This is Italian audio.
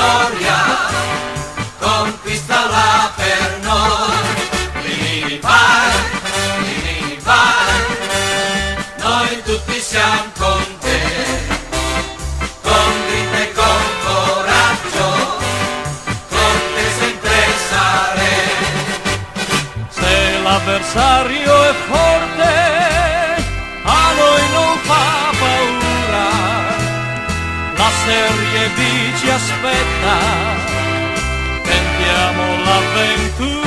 vittoria, conquistala per noi. Linini vai, Linini vai, noi tutti siamo con te. Con grinta e con coraggio, con sempre saremo. Se l'avversario è forte, ci aspetta. Tentiamo l'avventura.